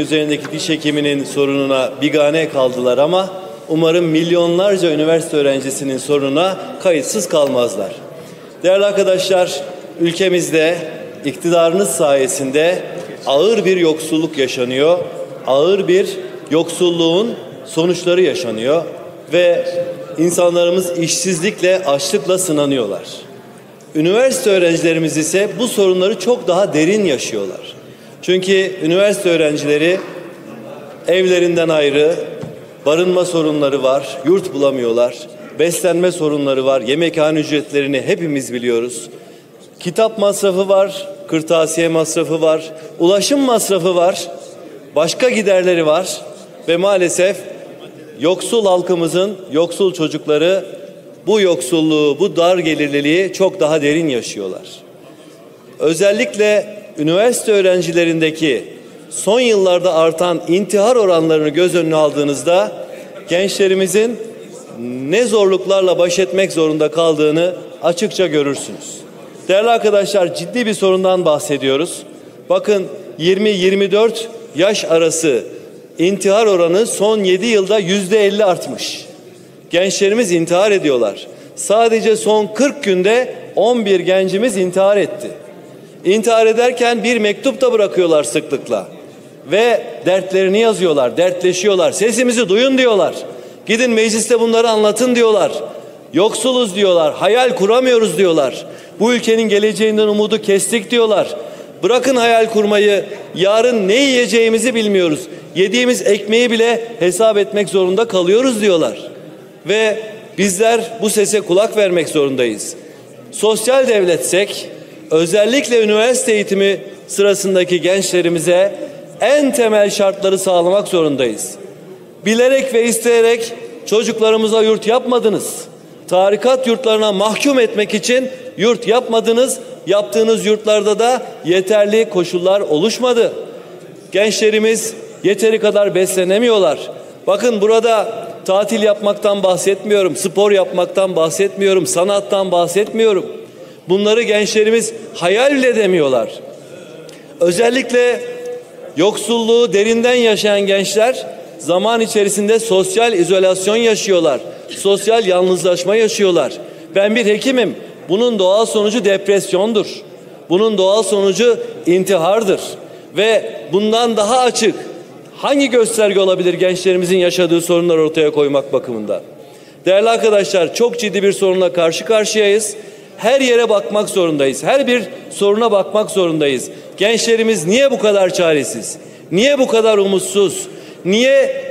üzerindeki diş hekiminin sorununa bigane kaldılar ama umarım milyonlarca üniversite öğrencisinin sorununa kayıtsız kalmazlar. Değerli arkadaşlar, ülkemizde iktidarınız sayesinde ağır bir yoksulluk yaşanıyor. Ağır bir yoksulluğun sonuçları yaşanıyor ve insanlarımız işsizlikle, açlıkla sınanıyorlar. Üniversite öğrencilerimiz ise bu sorunları çok daha derin yaşıyorlar. Çünkü üniversite öğrencileri evlerinden ayrı barınma sorunları var, yurt bulamıyorlar, beslenme sorunları var, yemekhane ücretlerini hepimiz biliyoruz. Kitap masrafı var, kırtasiye masrafı var, ulaşım masrafı var, başka giderleri var ve maalesef yoksul halkımızın yoksul çocukları bu yoksulluğu, bu dar gelirliliği çok daha derin yaşıyorlar. Özellikle üniversite öğrencilerindeki son yıllarda artan intihar oranlarını göz önüne aldığınızda gençlerimizin ne zorluklarla baş etmek zorunda kaldığını açıkça görürsünüz. Değerli arkadaşlar ciddi bir sorundan bahsediyoruz. Bakın 20-24 yaş arası intihar oranı son 7 yılda yüzde 50 artmış. Gençlerimiz intihar ediyorlar. Sadece son 40 günde 11 gencimiz intihar etti. İntihar ederken bir mektup da bırakıyorlar sıklıkla. Ve dertlerini yazıyorlar, dertleşiyorlar. Sesimizi duyun diyorlar. Gidin mecliste bunları anlatın diyorlar. Yoksuluz diyorlar, hayal kuramıyoruz diyorlar. Bu ülkenin geleceğinden umudu kestik diyorlar. Bırakın hayal kurmayı, yarın ne yiyeceğimizi bilmiyoruz. Yediğimiz ekmeği bile hesap etmek zorunda kalıyoruz diyorlar. Ve bizler bu sese kulak vermek zorundayız. Sosyal devletsek, özellikle üniversite eğitimi sırasındaki gençlerimize en temel şartları sağlamak zorundayız. Bilerek ve isteyerek çocuklarımıza yurt yapmadınız. Tarikat yurtlarına mahkum etmek için yurt yapmadınız. Yaptığınız yurtlarda da yeterli koşullar oluşmadı. Gençlerimiz yeteri kadar beslenemiyorlar. Bakın burada tatil yapmaktan bahsetmiyorum, spor yapmaktan bahsetmiyorum, sanattan bahsetmiyorum. Bunları gençlerimiz hayal bile edemiyorlar. Özellikle yoksulluğu derinden yaşayan gençler zaman içerisinde sosyal izolasyon yaşıyorlar. Sosyal yalnızlaşma yaşıyorlar. Ben bir hekimim. Bunun doğal sonucu depresyondur. Bunun doğal sonucu intihardır. Ve bundan daha açık hangi gösterge olabilir gençlerimizin yaşadığı sorunlar ortaya koymak bakımından? Değerli arkadaşlar çok ciddi bir sorunla karşı karşıyayız. Her yere bakmak zorundayız. Her bir soruna bakmak zorundayız. Gençlerimiz niye bu kadar çaresiz? Niye bu kadar umutsuz? Niye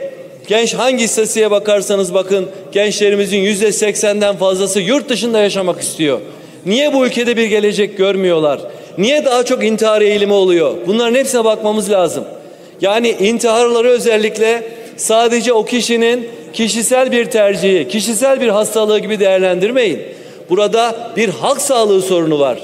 genç hangi istatistiğe bakarsanız bakın gençlerimizin yüzde seksenden fazlası yurt dışında yaşamak istiyor. Niye bu ülkede bir gelecek görmüyorlar? Niye daha çok intihar eğilimi oluyor? Bunların hepsine bakmamız lazım. Yani intiharları özellikle sadece o kişinin kişisel bir tercihi, kişisel bir hastalığı gibi değerlendirmeyin. Burada bir halk sağlığı sorunu var.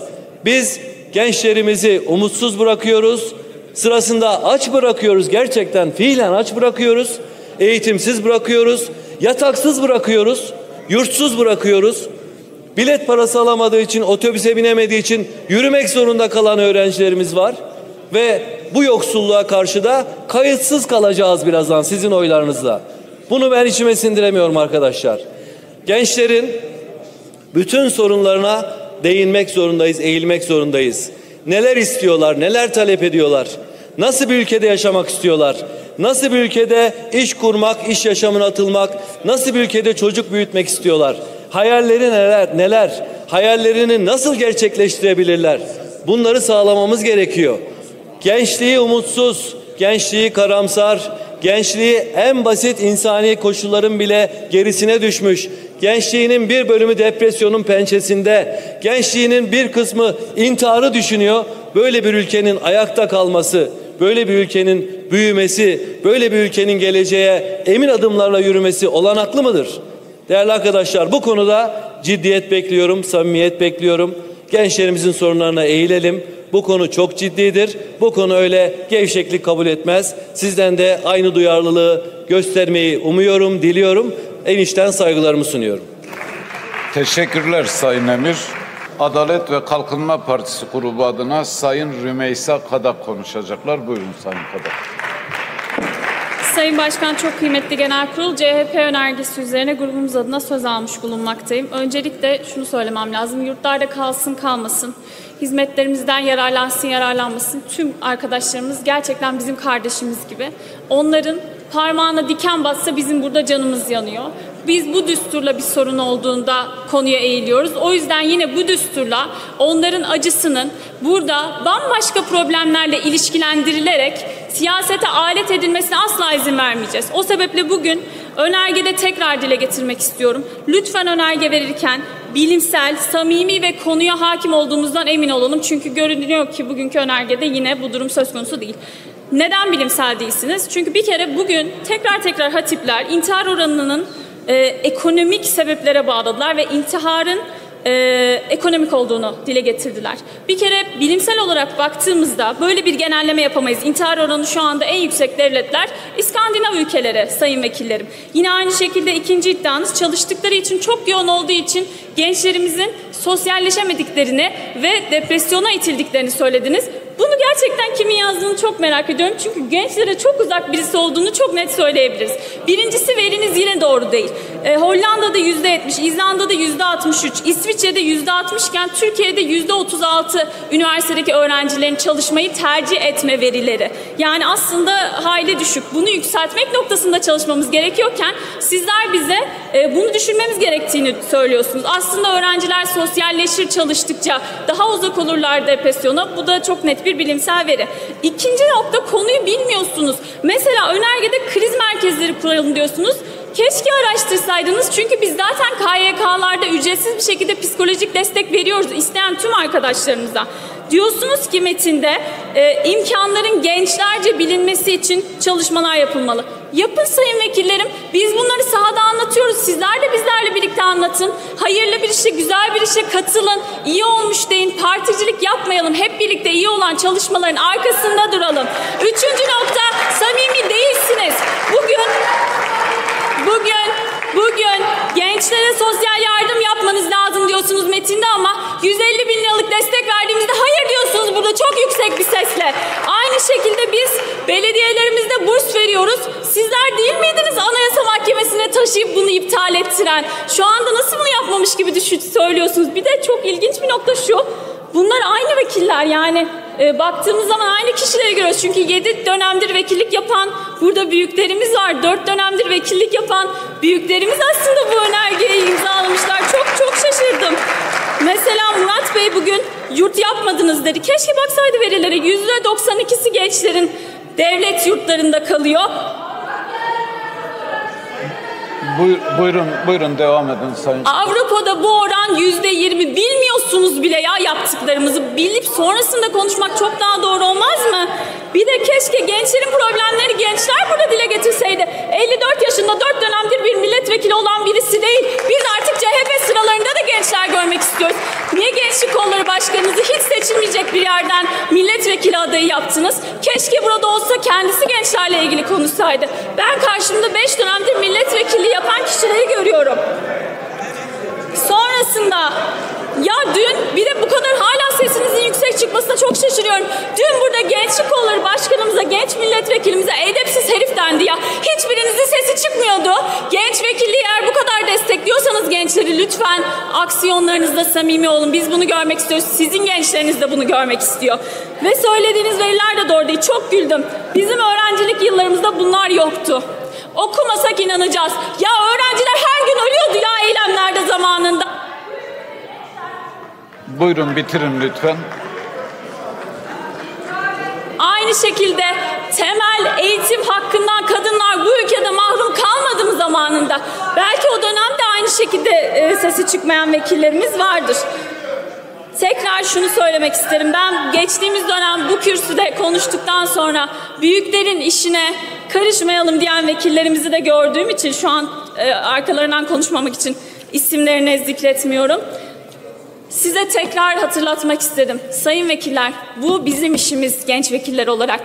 Biz gençlerimizi umutsuz bırakıyoruz. Sırasında aç bırakıyoruz gerçekten fiilen aç bırakıyoruz. Eğitimsiz bırakıyoruz. Yataksız bırakıyoruz. Yurtsuz bırakıyoruz. Bilet parası alamadığı için, otobüse binemediği için yürümek zorunda kalan öğrencilerimiz var. Ve bu yoksulluğa karşı da kayıtsız kalacağız birazdan sizin oylarınızla. Bunu ben içime sindiremiyorum arkadaşlar. Gençlerin bütün sorunlarına değinmek zorundayız, eğilmek zorundayız. Neler istiyorlar, neler talep ediyorlar? Nasıl bir ülkede yaşamak istiyorlar? Nasıl bir ülkede iş kurmak, iş yaşamına atılmak, nasıl bir ülkede çocuk büyütmek istiyorlar? Hayalleri neler, neler? Hayallerini nasıl gerçekleştirebilirler? Bunları sağlamamız gerekiyor. Gençliği umutsuz, gençliği karamsar, gençliği en basit insani koşulların bile gerisine düşmüş. Gençliğinin bir bölümü depresyonun pençesinde, gençliğinin bir kısmı intiharı düşünüyor. Böyle bir ülkenin ayakta kalması, böyle bir ülkenin büyümesi, böyle bir ülkenin geleceğe emin adımlarla yürümesi olanaklı mıdır? Değerli arkadaşlar bu konuda ciddiyet bekliyorum, samimiyet bekliyorum. Gençlerimizin sorunlarına eğilelim. Bu konu çok ciddidir. Bu konu öyle gevşeklik kabul etmez. Sizden de aynı duyarlılığı göstermeyi umuyorum, diliyorum. En içten saygılarımı sunuyorum. Teşekkürler Sayın Emir. Adalet ve Kalkınma Partisi grubu adına Sayın Rümeysa Kadak konuşacaklar. Buyurun Sayın Kadak. Sayın Başkan çok kıymetli genel kurul CHP önergesi üzerine grubumuz adına söz almış bulunmaktayım. Öncelikle şunu söylemem lazım. Yurtlarda kalsın kalmasın, hizmetlerimizden yararlansın yararlanmasın. Tüm arkadaşlarımız gerçekten bizim kardeşimiz gibi. Onların parmağına diken batsa bizim burada canımız yanıyor. Biz bu düsturla bir sorun olduğunda konuya eğiliyoruz. O yüzden yine bu düsturla onların acısının burada bambaşka problemlerle ilişkilendirilerek siyasete alet edilmesine asla izin vermeyeceğiz. O sebeple bugün önergede tekrar dile getirmek istiyorum. Lütfen önerge verirken bilimsel, samimi ve konuya hakim olduğumuzdan emin olalım. Çünkü görünüyor ki bugünkü önergede yine bu durum söz konusu değil. Neden bilimsel değilsiniz? Çünkü bir kere bugün tekrar tekrar hatipler intihar oranının e, ekonomik sebeplere bağladılar ve intiharın e, ekonomik olduğunu dile getirdiler. Bir kere bilimsel olarak baktığımızda böyle bir genelleme yapamayız. İntihar oranı şu anda en yüksek devletler İskandinav ülkeleri sayın vekillerim. Yine aynı şekilde ikinci iddianız çalıştıkları için çok yoğun olduğu için gençlerimizin sosyalleşemediklerini ve depresyona itildiklerini söylediniz. Bunu gerçekten kimin yazdığını çok merak ediyorum. Çünkü gençlere çok uzak birisi olduğunu çok net söyleyebiliriz. Birincisi veriniz yine doğru değil. E, Hollanda'da yüzde yetmiş, İzlanda'da yüzde altmış üç, İsviçre'de yüzde altmış iken Türkiye'de yüzde otuz altı üniversitedeki öğrencilerin çalışmayı tercih etme verileri. Yani aslında hayli düşük. Bunu yükseltmek noktasında çalışmamız gerekiyorken sizler bize e, bunu düşünmemiz gerektiğini söylüyorsunuz. Aslında öğrenciler sosyalleşir çalıştıkça daha uzak olurlar depresyona. Bu da çok net bir bir bilimsel veri. İkinci nokta konuyu bilmiyorsunuz. Mesela önergede kriz merkezleri kuralım diyorsunuz. Keşke araştırsaydınız çünkü biz zaten KYK'larda ücretsiz bir şekilde psikolojik destek veriyoruz isteyen tüm arkadaşlarımıza. Diyorsunuz ki metinde e, imkanların gençlerce bilinmesi için çalışmalar yapılmalı. Yapın sayın vekillerim. Biz bunları sahada anlatıyoruz. Sizler de bizlerle birlikte anlatın. Hayırlı bir işe, güzel bir işe katılın. İyi olmuş deyin. Particilik yapmayalım. Hep birlikte iyi olan çalışmaların arkasında duralım. Üçüncü nokta samimi değilsiniz. Bugün bugün bugün gençlere sosyal yardım yapmanız lazım diyorsunuz metinde ama 150 bin liralık destek verdiğimizde hayır diyorsunuz burada çok yüksek bir sesle. Aynı şekilde biz belediyelerimizde burs veriyoruz. Sizler değil miydiniz Anayasa Mahkemesi'ne taşıyıp bunu iptal ettiren? Şu anda nasıl bunu yapmamış gibi düşün söylüyorsunuz. Bir de çok ilginç bir nokta şu. Bunlar aynı vekiller yani e, baktığımız zaman aynı kişileri görüyoruz. Çünkü 7 dönemdir vekillik yapan burada büyüklerimiz var. 4 dönemdir vekillik yapan büyüklerimiz aslında bu önergeyi imzalamışlar. Çok çok şaşırdım. Mesela Murat Bey bugün yurt yapmadınız dedi. Keşke baksaydı verilere. %92'si gençlerin devlet yurtlarında kalıyor. Buyur, buyurun, buyurun devam edin Sayın. Avrupa'da bu oran yüzde yirmi. Bilmiyorsunuz bile ya yaptıklarımızı. Bilip sonrasında konuşmak çok daha doğru olmaz mı? Bir de keşke gençlerin problemleri gençler burada dile getirseydi. 54 yaşında 4 dönemdir bir milletvekili olan birisi değil. Biz artık CHP sıralarında da gençler görmek istiyoruz. Gençlik Kolları Başkanınızı hiç seçilmeyecek bir yerden milletvekili adayı yaptınız? Keşke burada olsa kendisi gençlerle ilgili konuşsaydı. Ben karşımda 5 dönemdir milletvekili yapan kişileri görüyorum. Sonrasında ya dün bir de bu kadar hala sesinizin yüksek çıkmasına çok şaşırıyorum. Dün burada gençlik kolları başkanımıza, genç milletvekilimize edepsiz herif dendi ya. Hiçbirinizin sesi çıkmıyordu. Genç vekilliği eğer bu kadar destekliyorsanız gençleri lütfen aksiyonlarınızda samimi olun. Biz bunu görmek istiyoruz. Sizin gençleriniz de bunu görmek istiyor. Ve söylediğiniz veriler de doğru değil. Çok güldüm. Bizim öğrencilik yıllarımızda bunlar yoktu. Okumasak inanacağız. Ya öğrenciler her gün ölüyordu ya eylemlerde zamanında. Buyurun bitirin lütfen. Aynı şekilde temel eğitim hakkından kadınlar bu ülkede mahrum kalmadı mı zamanında? Belki o dönemde aynı şekilde e, sesi çıkmayan vekillerimiz vardır. Tekrar şunu söylemek isterim. Ben geçtiğimiz dönem bu kürsüde konuştuktan sonra büyüklerin işine karışmayalım diyen vekillerimizi de gördüğüm için şu an e, arkalarından konuşmamak için isimlerini zikretmiyorum. Size tekrar hatırlatmak istedim. Sayın vekiller, bu bizim işimiz genç vekiller olarak.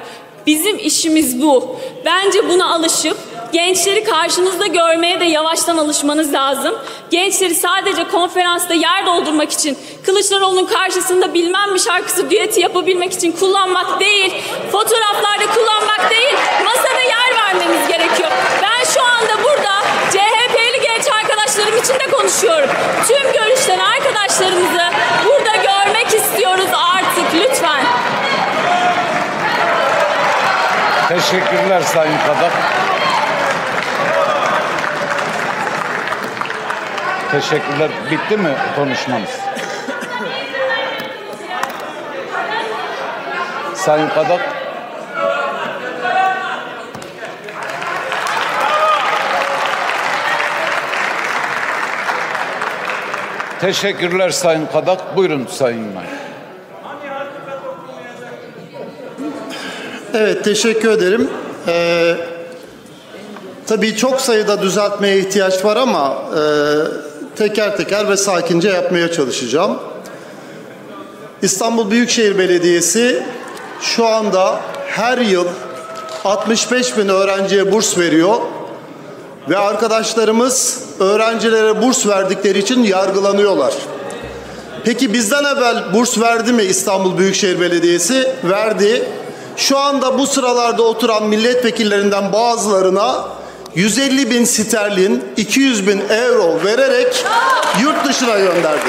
Bizim işimiz bu. Bence buna alışıp gençleri karşınızda görmeye de yavaştan alışmanız lazım. Gençleri sadece konferansta yer doldurmak için Kılıçdaroğlu'nun karşısında bilmem mi şarkısı düeti yapabilmek için kullanmak değil, fotoğraflarda kullanmak değil, masada yer vermemiz gerekiyor. Ben şu anda burada CHP'li genç arkadaşlarım için de konuşuyorum. Tüm görüşten arkadaşlarımız Teşekkürler Sayın Kadak. Teşekkürler. Bitti mi konuşmanız? Sayın Kadak. Teşekkürler Sayın Kadak. Buyurun Sayın May. Evet, teşekkür ederim. Ee, tabii çok sayıda düzeltmeye ihtiyaç var ama e, teker teker ve sakince yapmaya çalışacağım. İstanbul Büyükşehir Belediyesi şu anda her yıl 65 bin öğrenciye burs veriyor ve arkadaşlarımız öğrencilere burs verdikleri için yargılanıyorlar. Peki bizden evvel burs verdi mi İstanbul Büyükşehir Belediyesi? Verdi. Şu anda bu sıralarda oturan milletvekillerinden bazılarına 150 bin sterlin, 200 bin euro vererek yurt dışına gönderdi.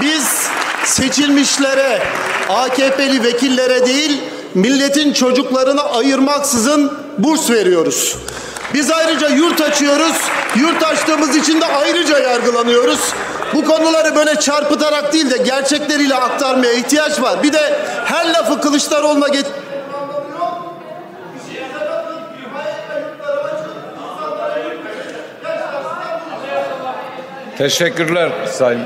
Biz seçilmişlere, AKP'li vekillere değil, milletin çocuklarına ayırmaksızın burs veriyoruz. Biz ayrıca yurt açıyoruz. Yurt açtığımız için de ayrıca yargılanıyoruz. Bu konuları böyle çarpıtarak değil de gerçekleriyle aktarmaya ihtiyaç var. Bir de her lafı Kılıçdaroğlu'na get Teşekkürler Sayın.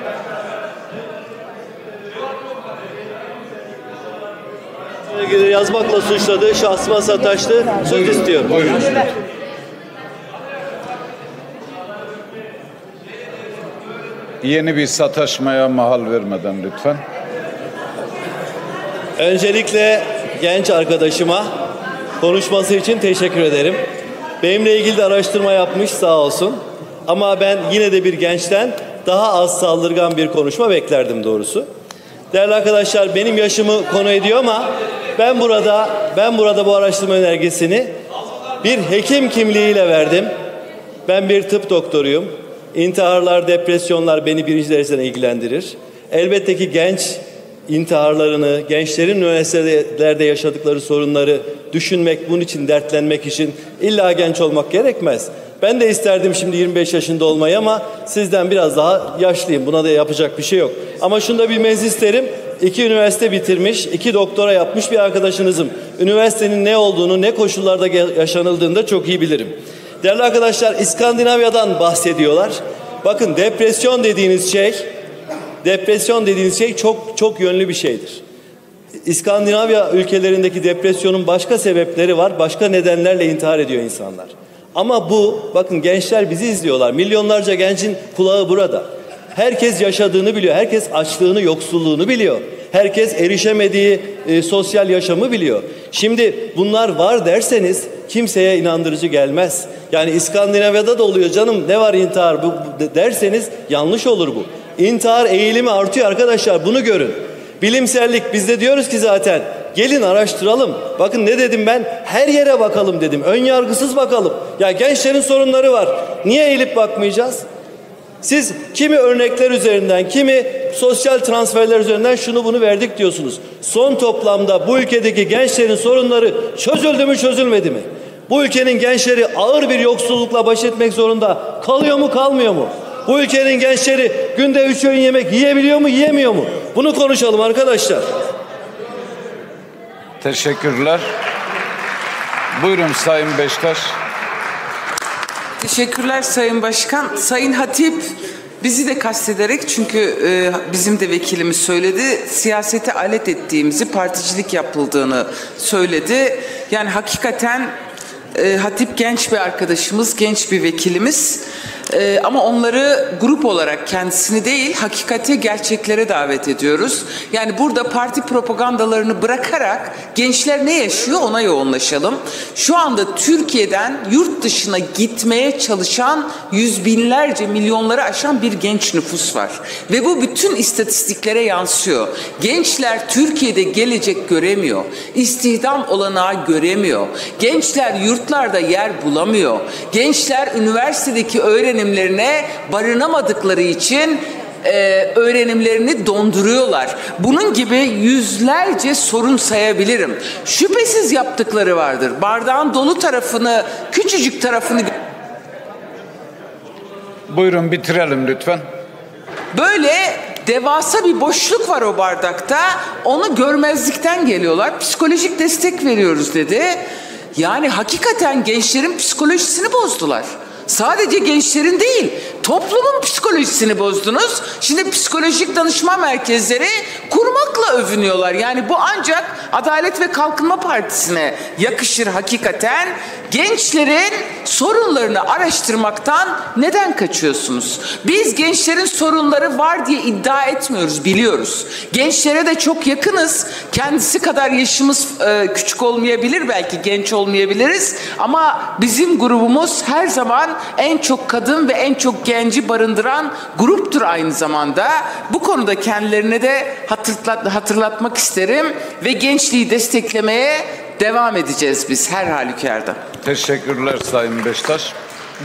yazmakla suçladı, şahsıma sataştı. Söz. Buyurun. Yeni bir sataşmaya mahal vermeden lütfen. Öncelikle genç arkadaşıma konuşması için teşekkür ederim. Benimle ilgili de araştırma yapmış sağ olsun. Ama ben yine de bir gençten daha az saldırgan bir konuşma beklerdim doğrusu. Değerli arkadaşlar benim yaşımı konu ediyor ama ben burada ben burada bu araştırma önergesini bir hekim kimliğiyle verdim. Ben bir tıp doktoruyum. İntiharlar, depresyonlar beni birinci dereceden ilgilendirir. Elbette ki genç intiharlarını, gençlerin üniversitelerde yaşadıkları sorunları düşünmek, bunun için dertlenmek için illa genç olmak gerekmez. Ben de isterdim şimdi 25 yaşında olmayı ama sizden biraz daha yaşlıyım. Buna da yapacak bir şey yok. Ama şunu da bilmenizi isterim. İki üniversite bitirmiş, iki doktora yapmış bir arkadaşınızım. Üniversitenin ne olduğunu, ne koşullarda yaşanıldığını da çok iyi bilirim. Değerli arkadaşlar İskandinavya'dan bahsediyorlar. Bakın depresyon dediğiniz şey, depresyon dediğiniz şey çok çok yönlü bir şeydir. İskandinavya ülkelerindeki depresyonun başka sebepleri var, başka nedenlerle intihar ediyor insanlar. Ama bu, bakın gençler bizi izliyorlar. Milyonlarca gencin kulağı burada. Herkes yaşadığını biliyor. Herkes açlığını, yoksulluğunu biliyor. Herkes erişemediği e, sosyal yaşamı biliyor. Şimdi bunlar var derseniz kimseye inandırıcı gelmez. Yani İskandinavya'da da oluyor canım ne var intihar bu, derseniz yanlış olur bu. İntihar eğilimi artıyor arkadaşlar bunu görün. Bilimsellik biz de diyoruz ki zaten gelin araştıralım. Bakın ne dedim ben? Her yere bakalım dedim. Ön yargısız bakalım. Ya gençlerin sorunları var. Niye eğilip bakmayacağız? Siz kimi örnekler üzerinden, kimi sosyal transferler üzerinden şunu bunu verdik diyorsunuz. Son toplamda bu ülkedeki gençlerin sorunları çözüldü mü çözülmedi mi? Bu ülkenin gençleri ağır bir yoksullukla baş etmek zorunda kalıyor mu kalmıyor mu? Bu ülkenin gençleri günde üç öğün yemek yiyebiliyor mu yiyemiyor mu? Bunu konuşalım arkadaşlar. Teşekkürler. Buyurun Sayın Beştaş. Teşekkürler Sayın Başkan. Sayın Hatip bizi de kastederek çünkü e, bizim de vekilimiz söyledi siyasete alet ettiğimizi particilik yapıldığını söyledi. Yani hakikaten e, Hatip genç bir arkadaşımız, genç bir vekilimiz. Ee, ama onları grup olarak kendisini değil hakikate gerçeklere davet ediyoruz. Yani burada parti propagandalarını bırakarak gençler ne yaşıyor ona yoğunlaşalım. Şu anda Türkiye'den yurt dışına gitmeye çalışan yüz binlerce milyonları aşan bir genç nüfus var. Ve bu bütün istatistiklere yansıyor. Gençler Türkiye'de gelecek göremiyor. İstihdam olanağı göremiyor. Gençler yurtlarda yer bulamıyor. Gençler üniversitedeki öğrenim öğrenimlerine barınamadıkları için e, öğrenimlerini donduruyorlar. Bunun gibi yüzlerce sorun sayabilirim. Şüphesiz yaptıkları vardır. Bardağın dolu tarafını, küçücük tarafını Buyurun bitirelim lütfen. Böyle devasa bir boşluk var o bardakta. Onu görmezlikten geliyorlar. Psikolojik destek veriyoruz dedi. Yani hakikaten gençlerin psikolojisini bozdular. Sadece gençlerin değil, toplumun psikolojisini bozdunuz. Şimdi psikolojik danışma merkezleri kurmakla övünüyorlar. Yani bu ancak Adalet ve Kalkınma Partisi'ne yakışır hakikaten. Gençlerin sorunlarını araştırmaktan neden kaçıyorsunuz? Biz gençlerin sorunları var diye iddia etmiyoruz, biliyoruz. Gençlere de çok yakınız. Kendisi kadar yaşımız e, küçük olmayabilir belki, genç olmayabiliriz. Ama bizim grubumuz her zaman en çok kadın ve en çok genci barındıran gruptur aynı zamanda. Bu konuda kendilerine de hatırlat, hatırlatmak isterim ve gençliği desteklemeye devam edeceğiz biz her halükarda. Teşekkürler Sayın Beştaş.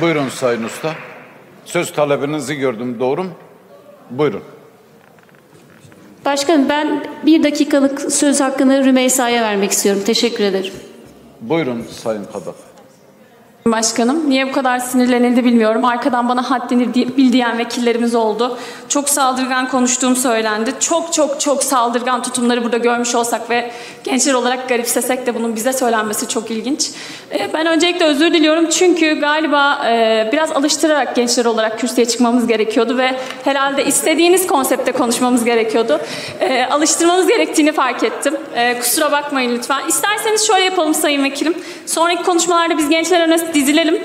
Buyurun Sayın Usta. Söz talebinizi gördüm doğru mu? Buyurun. Başkanım ben bir dakikalık söz hakkını Rümeysa'ya vermek istiyorum. Teşekkür ederim. Buyurun Sayın Kadak. Başkanım. Niye bu kadar sinirlenildi bilmiyorum. Arkadan bana haddini di- bil diyen vekillerimiz oldu. Çok saldırgan konuştuğum söylendi. Çok çok çok saldırgan tutumları burada görmüş olsak ve gençler olarak garipsesek de bunun bize söylenmesi çok ilginç. Ee, Ben öncelikle özür diliyorum çünkü galiba e, biraz alıştırarak gençler olarak kürsüye çıkmamız gerekiyordu ve herhalde istediğiniz konsepte konuşmamız gerekiyordu. Ee, Alıştırmamız gerektiğini fark ettim. Ee, Kusura bakmayın lütfen. İsterseniz şöyle yapalım Sayın Vekilim. Sonraki konuşmalarda biz gençler arası dizilelim.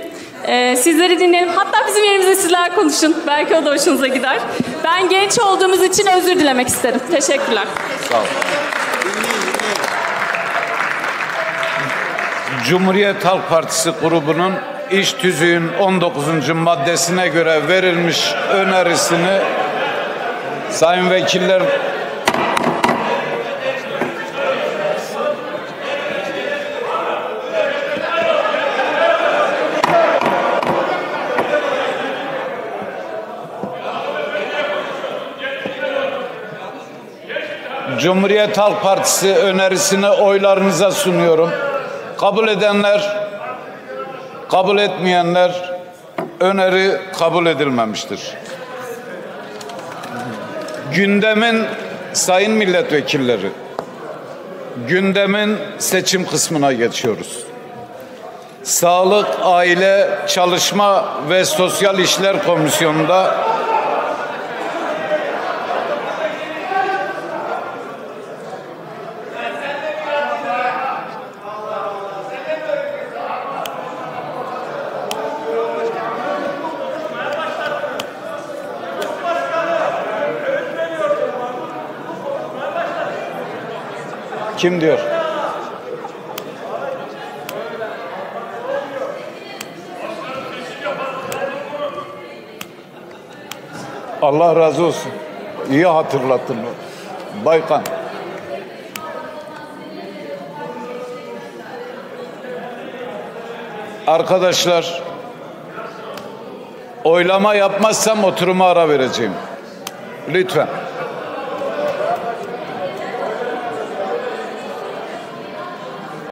Ee, sizleri dinleyelim. Hatta bizim yerimize sizler konuşun. Belki o da hoşunuza gider. Ben genç olduğumuz için özür dilemek isterim. Teşekkürler. Sağ. Cumhuriyet Halk Partisi grubunun iş tüzüğün 19. maddesine göre verilmiş önerisini sayın vekiller Cumhuriyet Halk Partisi önerisini oylarınıza sunuyorum. Kabul edenler, kabul etmeyenler öneri kabul edilmemiştir. Gündemin sayın milletvekilleri, gündemin seçim kısmına geçiyoruz. Sağlık, Aile, Çalışma ve Sosyal İşler Komisyonu'nda kim diyor? Allah razı olsun. İyi hatırlattın. Baykan. Arkadaşlar oylama yapmazsam oturuma ara vereceğim. Lütfen.